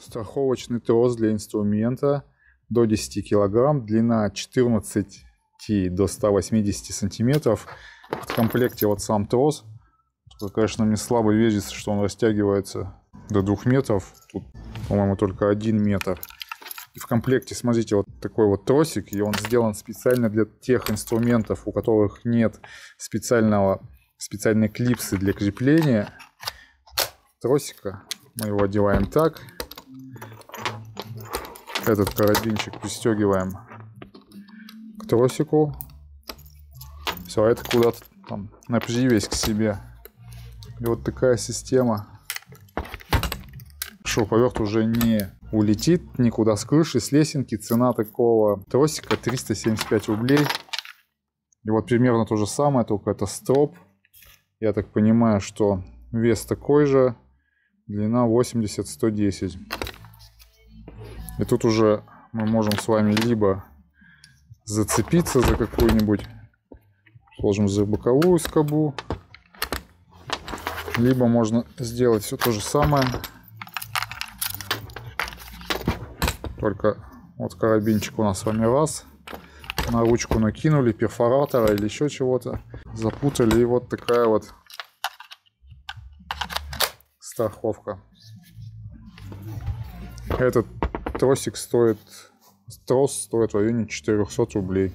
Страховочный трос для инструмента до 10 кг, длина от 14 до 180 сантиметров. В комплекте вот сам трос. Только, конечно, мне слабо верится, что он растягивается до 2 метров. Тут, по-моему, только 1 метр. И в комплекте, смотрите, вот такой вот тросик, и он сделан специально для тех инструментов, у которых нет специального, специальной клипсы для крепления тросика. Мы его одеваем так этот карабинчик пристегиваем к тросику. Все, это куда-то там напряги весь к себе. И вот такая система. Шуруповерт уже не улетит никуда с крыши, с лесенки. Цена такого тросика 375 рублей. И вот примерно то же самое, только это строп. Я так понимаю, что вес такой же. Длина 80-110. И тут уже мы можем с вами либо зацепиться за какую-нибудь, сложим за боковую скобу, либо можно сделать все то же самое, только вот карабинчик у нас с вами раз, на ручку накинули, перфоратора или еще чего-то, запутали, и вот такая вот страховка. Этот тросик стоит, трос стоит в районе 400 рублей.